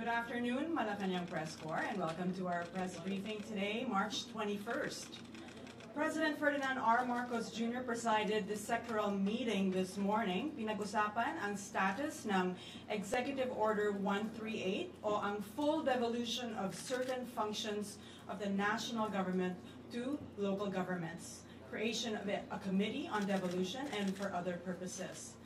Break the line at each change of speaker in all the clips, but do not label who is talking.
Good afternoon, Malacanang Press Corps, and welcome to our press briefing today, March 21st. President Ferdinand R. Marcos Jr. presided the sectoral meeting this morning. Pinag-usapan ang status ng Executive Order 138 o ang full devolution of certain functions of the national government to local governments, creation of a committee on devolution and for other purposes.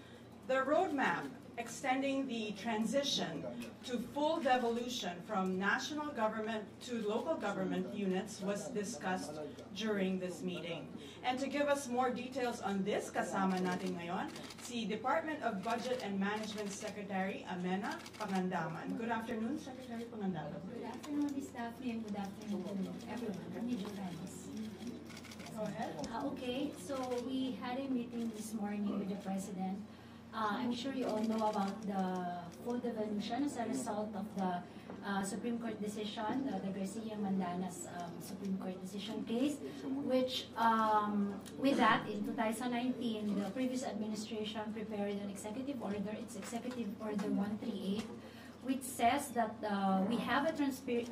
The roadmap extending the transition to full devolution from national government to local government units was discussed during this meeting. And to give us more details on this, kasama natin ngayon, si Department of Budget and Management Secretary Amena Pangandaman. Good afternoon, Secretary Pangandaman.
Good afternoon, Ms. Daphne, and good afternoon to everyone. Friends.
Go ahead.
Uh, okay, so we had a meeting this morning with the President. Uh, I'm sure you all know about the full devolution as a result of the uh, Supreme Court decision, the Garcia Mandanas um, Supreme Court decision case, which um, with that, in 2019, the previous administration prepared an executive order, it's Executive Order 138, which says that uh, we have a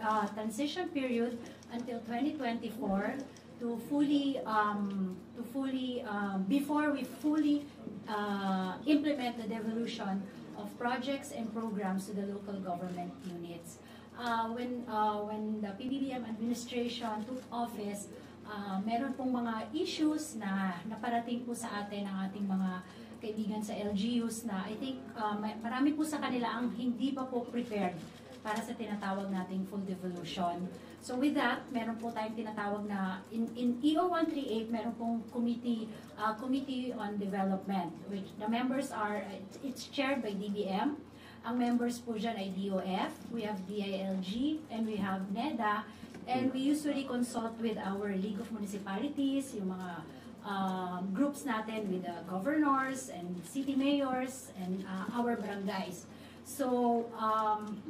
uh, transition period until 2024 to fully um, to fully um, before we fully uh, implement the devolution of projects and programs to the local government units. Uh, when uh, when the PBBM administration took office, uh, meron pong mga issues na naparating po sa atin ang ating mga kaibigan sa LGUs na I think uh, marami po sa kanila ang hindi pa po prepared para sa tinatawag nating full devolution. So with that, meron po tayong tinatawag na in, in EO 138, meron pong committee uh, committee on development which the members are it's chaired by DBM. Ang members po dyan ay DOF, we have DILG, and we have NEDA, and we usually consult with our League of Municipalities, yung mga um, groups natin with the governors and city mayors and uh, our barangays. So, um,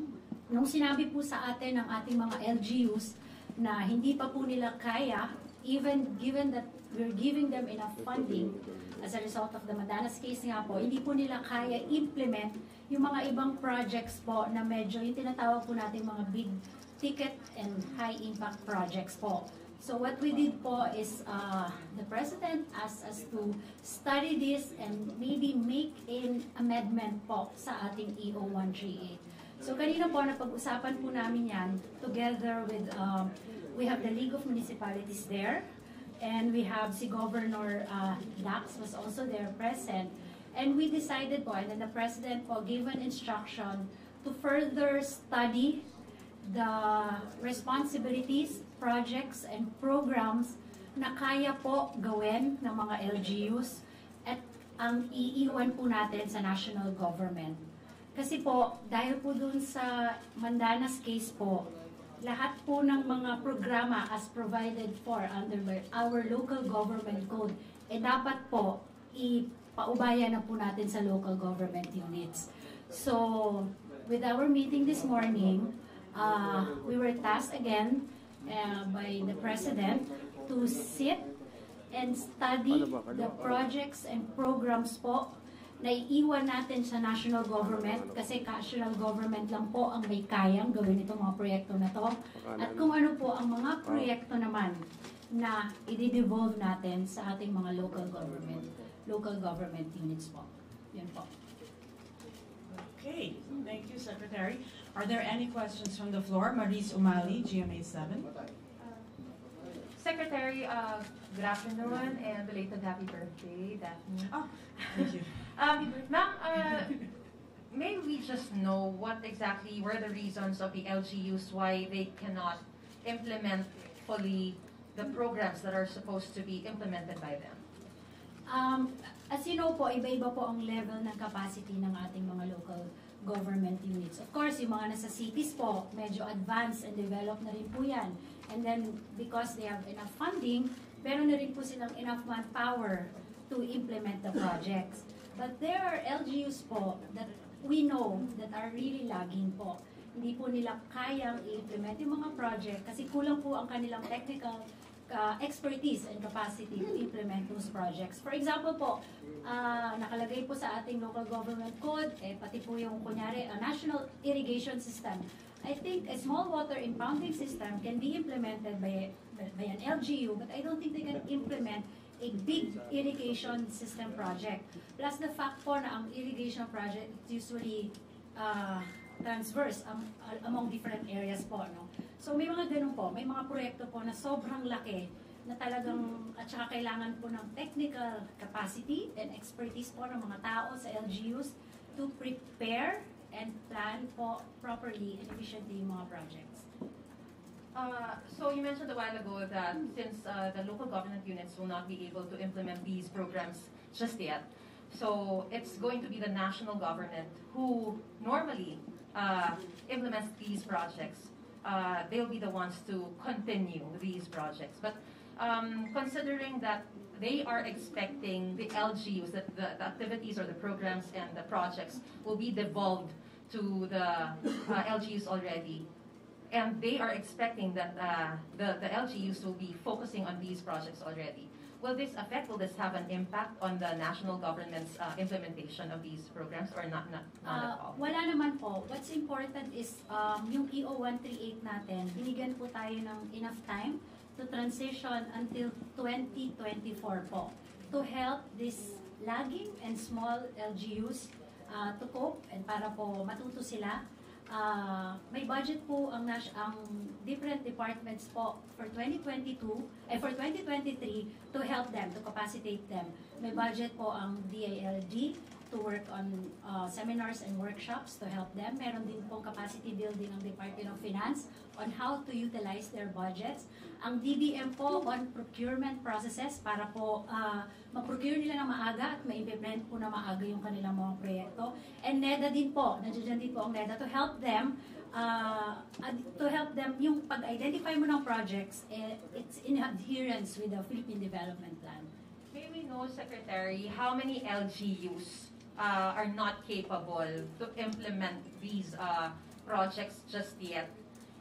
nung sinabi po sa atin ng ating mga LGUs na hindi pa po nila kaya, even given that we're giving them enough funding as a result of the Madanas case nga po, hindi po nila kaya implement yung mga ibang projects po na medyo yung tinatawag po natin mga big ticket and high impact projects po. So what we did po is uh, the President asked us to study this and maybe make an amendment po sa ating EO 138. So kanina po, napag-usapan po namin yan together with, um, we have the League of Municipalities there, and we have si Governor uh, Dax was also there present. And we decided po, and then the President po gave an instruction to further study the responsibilities, projects, and programs na kaya po gawin ng mga LGUs at ang iiwan po natin sa national government. Kasi po, dahil po dun sa Mandanas case po, lahat po ng mga programa as provided for under our local government code, eh dapat po ipaubaya na po natin sa local government units. So, with our meeting this morning, uh, we were tasked again uh, by the President to sit and study the projects and programs po na iiwan natin sa national government kasi national government lang po ang may kayang gawin itong mga proyekto na to. At kung ano po ang mga proyekto naman na i-devolve natin sa ating mga local government, local government units po. Yan po.
Okay, thank you, Secretary. Are there any questions from the floor? Maurice Umali, GMA 7.
Secretary, uh, good afternoon and belated happy birthday, Daphne.
Oh, thank you.
Um, Ma'am, uh, may we just know what exactly were the reasons of the LGUs why they cannot implement fully the programs that are supposed to be implemented by them?
Um, as you know po, iba-iba po ang level ng capacity ng ating mga local government units. Of course, yung mga nasa cities po, medyo advanced and developed na rin po yan. And then, because they have enough funding, meron na rin po silang enough manpower to implement the projects. But there are LGUs po that we know that are really lagging po. Hindi po nila kayang i-implement yung mga project kasi kulang po ang kanilang technical uh, expertise and capacity to implement those projects. For example po, ah, nakalagay po sa ating local government code, eh, pati po yung kunyari, a national irrigation system. I think a small water impounding system can be implemented by, by an LGU, but I don't think they can implement a big irrigation system project. Plus the fact po na ang irrigation project is usually uh, transverse am- among different areas po. No? So may mga ganun po, may mga proyekto po na sobrang laki na talagang at saka kailangan po ng technical capacity and expertise po ng mga tao sa LGUs to prepare and plan po properly and efficiently yung mga projects.
Uh, so you mentioned a while ago that since uh, the local government units will not be able to implement these programs just yet, so it's going to be the national government who normally uh, implements these projects. Uh, they'll be the ones to continue these projects. But um, considering that they are expecting the LGUs, that the, the activities or the programs and the projects will be devolved to the uh, LGUs already, and they are expecting that uh, the, the LGUs will be focusing on these projects already. Will this affect, will this have an impact on the national government's uh, implementation of these programs or not, not, not at
Ah,
all?
wala naman po. What's important is um, yung EO 138 natin, binigyan po tayo ng enough time to transition until 2024 po to help these lagging and small LGUs uh, to cope and para po matuto sila. Ah, may budget po ang nas ang different departments po for 2022 eh for 2023 to help them to capacitate them. May budget po ang DILG to work on uh, seminars and workshops to help them. Meron din pong capacity building ang Department of Finance on how to utilize their budgets. Ang DBM po on procurement processes para po uh, ma-procure nila na maaga at ma-implement po na maaga yung kanilang mga proyekto. And NEDA din po, nandiyan din po ang NEDA to help them uh, to help them yung pag-identify mo ng projects, eh, it's in adherence with the Philippine Development Plan.
May we know, Secretary, how many LGUs uh, are not capable to implement these uh, projects just yet?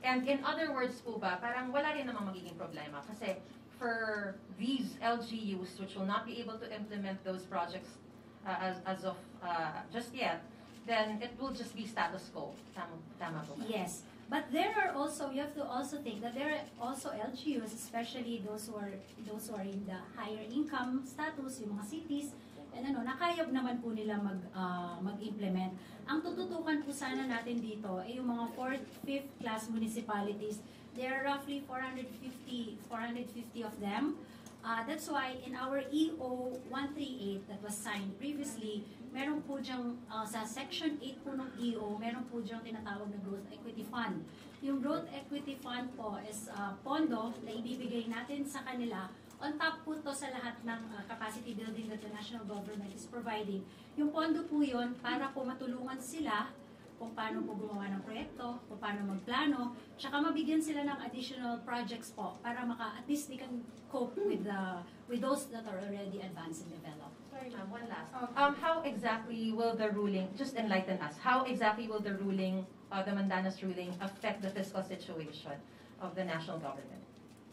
And in other words po ba, parang wala rin namang magiging problema kasi for these LGUs which will not be able to implement those projects uh, as, as of uh, just yet, then it will just be status quo. Tama, tama po ba?
Yes, but there are also you have to also think that there are also LGUs, especially those who are those who are in the higher income status, yung mga cities, and ano, nakayag naman po nila mag ah, mag-implement. Ang tututukan po sana natin dito ay yung mga fourth, fifth class municipalities. There are roughly 450 450 of them. Uh, that's why in our EO 138 that was signed previously, meron po diyang, uh, sa section 8 po ng EO, meron po diyang tinatawag na Growth Equity Fund. Yung Growth Equity Fund po is uh, pondo na ibibigay natin sa kanila. On top po to sa lahat ng uh, capacity building that the national government is providing. Yung pondo po yun para po matulungan sila kung paano po gumawa ng proyekto, kung paano magplano, tsaka mabigyan sila ng additional projects po para maka at least they can cope with the with those that are already advanced and developed.
Sorry, ma'am, one last. Um, how exactly will the ruling, just enlighten us, how exactly will the ruling, uh, the Mandanas ruling, affect the fiscal situation of the national government?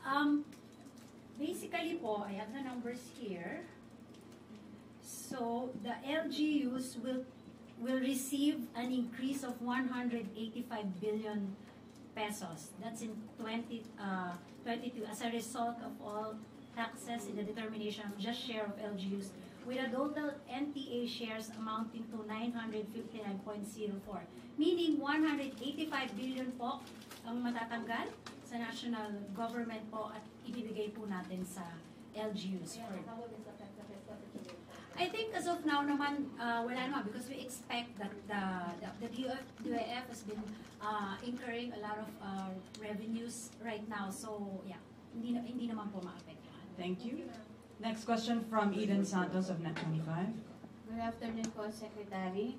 Um, basically po, I have the numbers here. So the LGUs will will receive an increase of 185 billion pesos. That's in 20, uh, 22 as a result of all taxes in the determination of just share of LGUs with a total NPA shares amounting to 959.04. Meaning 185 billion po ang matatanggal sa national government po at ibibigay po natin sa LGUs. For I think as of now naman, uh, wala naman because we expect that the, the, the DUF, DUF has been uh, incurring a lot of uh, revenues right now. So, yeah, hindi, hindi naman po maapektuhan.
Thank you. Next question from Eden Santos of Net25.
Good afternoon po, Secretary.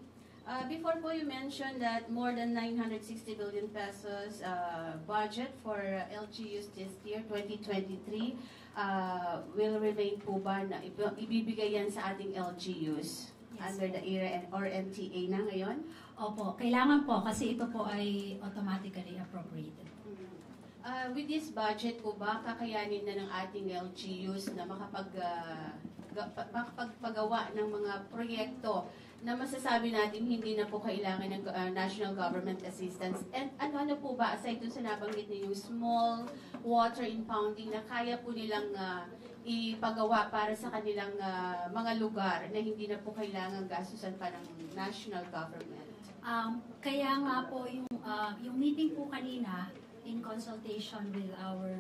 Uh, before po you mentioned that more than 960 billion pesos uh, budget for LGUs this year, 2023, uh, will remain po ba na ib- ibibigay yan sa ating LGUs
Yes
under the ERA and- or MTA na ngayon?
Opo, kailangan po kasi ito po ay automatically appropriated.
Uh, with this budget po ba, kakayanin na ng ating LGUs na makapag, uh, ga- pa- makapagpagawa ng mga proyekto na masasabi natin hindi na po kailangan ng uh, national government assistance? And ano-ano po ba, aside dun sa nabanggit ninyong small water impounding na kaya po nilang uh, ipagawa para sa kanilang uh, mga lugar na hindi na po kailangan gastusan pa ng national government?
Um, kaya nga po yung, uh, yung meeting po kanina in consultation with our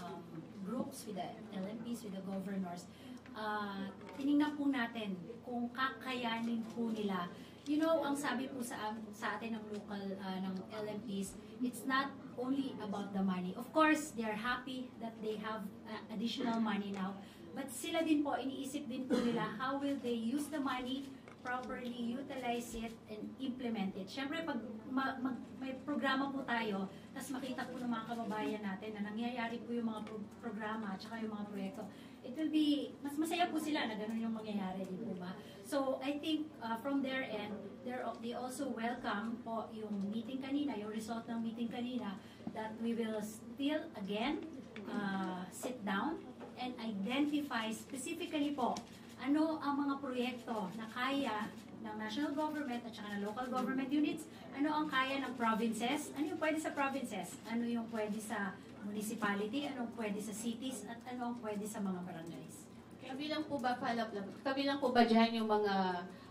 um, groups, with the LMPs, with the governors, uh, tinignan po natin kung kakayanin po nila. You know, ang sabi po sa, sa atin ng local, uh, ng LMPs, it's not only about the money. Of course, they're happy that they have uh, additional money now. But sila din po, iniisip din po nila, how will they use the money properly utilize it and implement it. Siyempre, pag ma- mag- may programa po tayo, tapos makita po ng mga kababayan natin na nangyayari po yung mga pro- programa at saka yung mga proyekto, it will be, mas masaya po sila na ganun yung mangyayari, di po ba? So, I think uh, from their end, they're, they also welcome po yung meeting kanina, yung result ng meeting kanina, that we will still, again, uh, sit down and identify specifically po ano ang mga proyekto na kaya ng national government at saka ng local government units, ano ang kaya ng provinces, ano yung pwede sa provinces, ano yung pwede sa municipality, ano ang pwede sa cities, at ano ang pwede sa mga barangays.
Kabilang po ba, follow up lang, kabilang po ba dyan yung mga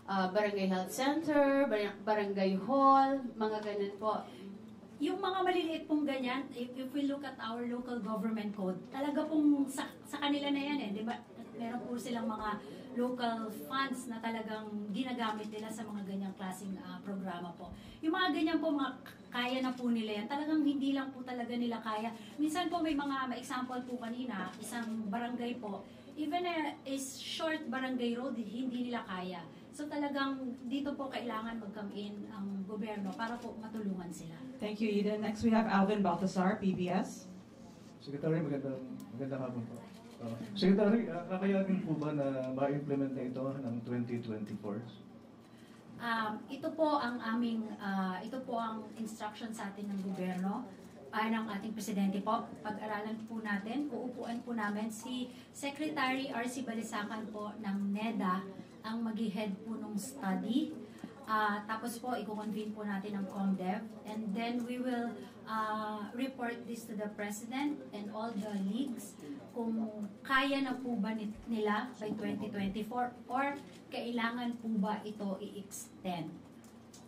ah, barangay health center, bar- barangay hall, mga ganun po?
Yung mga maliliit pong ganyan, if, if we look at our local government code, talaga pong sa, sa kanila na yan eh, di ba? Meron po silang mga local funds na talagang ginagamit nila sa mga ganyang klaseng ah, programa po. Yung mga ganyan po, mga kaya na po nila yan. Talagang hindi lang po talaga nila kaya. Minsan po may mga ma-example po kanina, isang barangay po, even a, a short barangay road, hindi nila kaya. So talagang dito po kailangan mag-come in ang gobyerno para po matulungan sila.
Thank you, Eden. Next, we have Alvin Baltasar, PBS.
Secretary, magandang, magandang hapon po. Uh, Secretary, uh, kakayanin po ba na ma-implement na ito ng 2024?
Um, ito po ang aming, ah, ito po ang instruction sa atin ng gobyerno ay ng ating presidente po. Pag-aralan po natin, uupuan po namin si Secretary R.C. Balisacan po ng NEDA ang mag-head po ng study. Ah, tapos po, i-convene po natin ang COMDEV. And then we will ah, report this to the President and all the leagues kung kaya na po ba ni- nila by 2024 or kailangan po ba ito i-extend.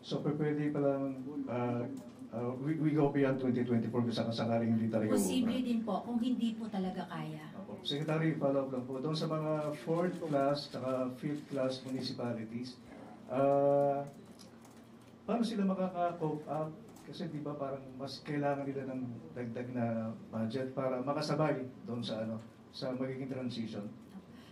So, pwede pa lang, uh, uh, we, we go beyond 2024 kung sakasakaling hindi talaga
Posible din po kung hindi po talaga kaya.
Opo. Secretary, follow up lang po. Doon sa mga 4th class at 5th class municipalities, uh, paano sila makaka-cope up? Kasi di ba parang mas kailangan nila ng dagdag na budget para makasabay doon sa ano sa magiging transition.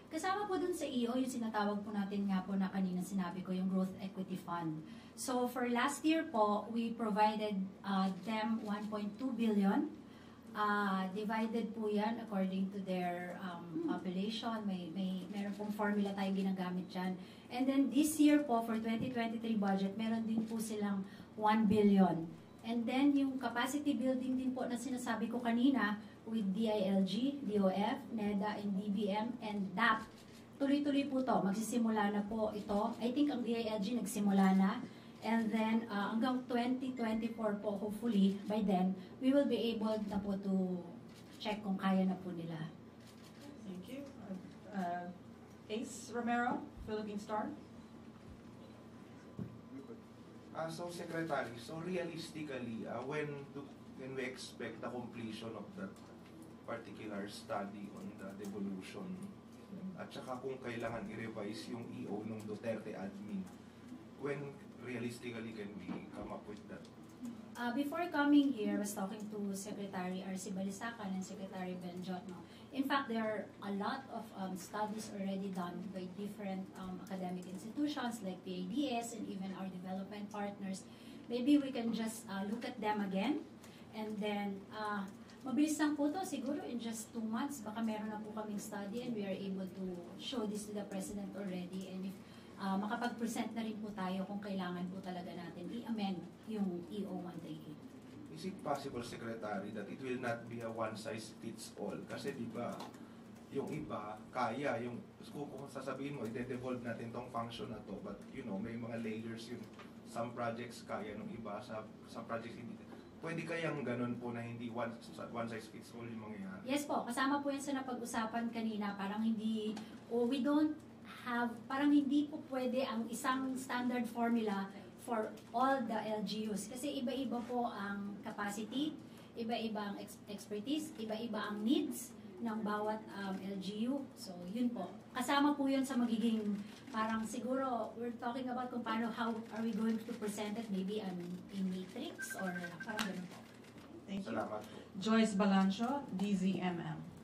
Kasama po dun sa EO, yung sinatawag po natin nga po na kanina sinabi ko, yung Growth Equity Fund. So for last year po, we provided uh, them 1.2 billion. Uh, divided po yan according to their um, population. May, may, meron pong formula tayong ginagamit dyan. And then this year po, for 2023 budget, meron din po silang 1 billion. And then yung capacity building din po na sinasabi ko kanina with DILG, DOF, NEDA, and DBM, and DAP. Tuloy-tuloy po to. Magsisimula na po ito. I think ang DILG nagsimula na. And then uh, hanggang 2024 po, hopefully, by then, we will be able na po to check kung kaya na po nila.
Thank you. Uh, Ace Romero, Philippine Star.
Uh, so Secretary, so realistically, uh, when do, when we expect the completion of that particular study on the devolution at saka kung kailangan i-revise yung EO ng Duterte admin, when realistically can we come up with that?
Uh, before coming here, I was talking to Secretary R.C. Balisacan and Secretary Benjot. In fact, there are a lot of um, studies already done by different um, academic institutions like PADS and even our development partners. Maybe we can just uh, look at them again and then uh, mabilis lang po to, siguro in just two months, baka meron na po kaming study and we are able to show this to the President already and if uh, makapag-present na rin po tayo kung kailangan po talaga natin i-amend yung EO 138.
is it possible, Secretary, that it will not be a one-size-fits-all? Kasi di ba, yung iba, kaya, yung, kung, kung sasabihin mo, i-devolve natin tong function na to, but you know, may mga layers yung some projects kaya nung iba, sa some projects hindi. Pwede kayang ganun po na hindi one, one size fits all yung mangyayari?
Yes po, kasama po yan sa napag-usapan kanina. Parang hindi, o we don't have, parang hindi po pwede ang isang standard formula for all the LGUs. Kasi iba-iba po ang capacity, iba-iba ang ex- expertise, iba-iba ang needs ng bawat um, LGU. So, yun po. Kasama po yun sa magiging, parang siguro, we're talking about kung paano, how are we going to present it, maybe um, in matrix or parang ganun po.
Thank you.
Salamat.
Joyce Balancho, DZMM.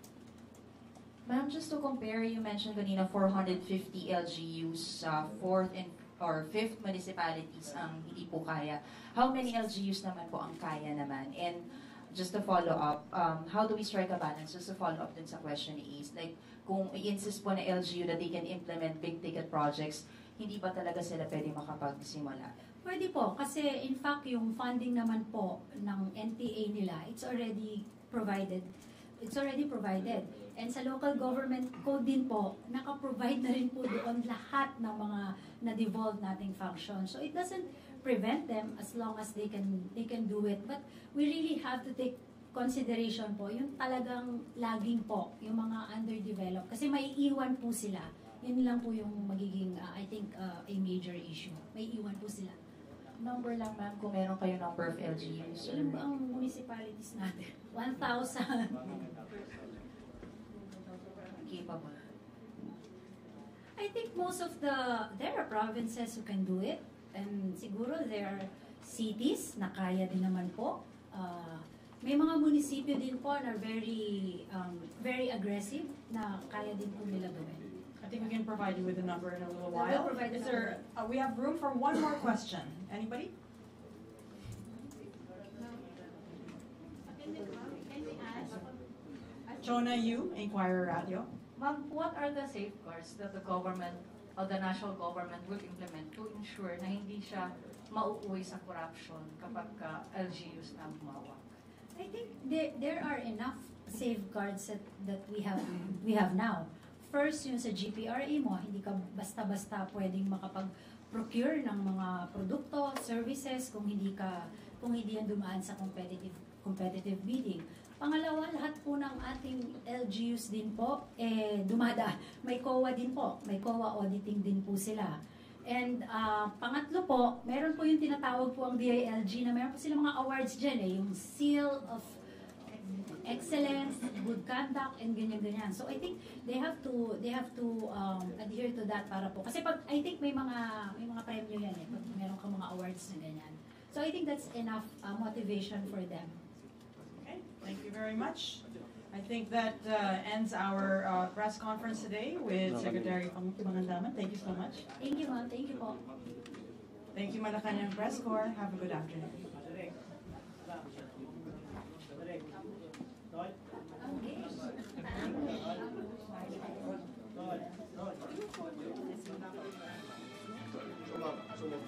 Ma'am, just to compare, you mentioned kanina 450 LGUs sa fourth and or fifth municipalities ang hindi po kaya. How many LGUs naman po ang kaya naman? And just to follow up, um, how do we strike a balance? Just to follow up dun sa question ni Ace, like kung i-insist po na LGU that they can implement big ticket projects, hindi ba talaga sila pwede makapagsimula?
Pwede po, kasi in fact, yung funding naman po ng NPA nila, it's already provided. It's already provided. And sa local government code din po, naka-provide na rin po doon lahat ng mga na-devolve nating function. So it doesn't prevent them as long as they can they can do it. But we really have to take consideration po, yung talagang laging po, yung mga underdeveloped. Kasi may iwan po sila. Yun lang po yung magiging, uh, I think, uh, a major issue. May iwan po sila.
Number lang ma'am kung meron kayo number of LGUs.
Ilan ba ang municipalities natin? 1,000.
capable.
I think most of the, there are provinces who can do it. And siguro there are cities na kaya din naman po. Uh, may mga munisipyo din po na very um, very aggressive na kaya din po nila gawin.
I think we can provide you with a number in a little
We'll
while.
provide the
Is there, uh, we have room for one more question. Anybody? Chona Yu, Inquirer Radio.
Ma'am, what are the safeguards that the government or the national government will implement to ensure na hindi siya mauuwi sa corruption kapag ka LGUs na humawak?
I think there, there are enough safeguards that, that we have we have now. First, yung sa GPRA mo, hindi ka basta-basta pwedeng makapag-procure ng mga produkto, services kung hindi ka kung hindi yan dumaan sa competitive competitive bidding. Pangalawa, lahat po ng ating LGUs din po, eh, dumada. May COA din po. May COA auditing din po sila. And ah, pangatlo po, meron po yung tinatawag po ang DILG na meron po sila mga awards dyan eh, yung Seal of Excellence, Good Conduct, and ganyan-ganyan. So I think they have to they have to um, adhere to that para po. Kasi pag, I think may mga may mga premyo yan eh, pag meron kang mga awards na ganyan. So I think that's enough uh, motivation for them.
Okay, thank you very much. I think that uh, ends our uh, press conference today with Secretary Pang Pangandaman. Thank you so much.
Thank you ma'am, thank you po.
Thank you, Malacanang Press Corps. Have a good afternoon.
Tamam, tamam.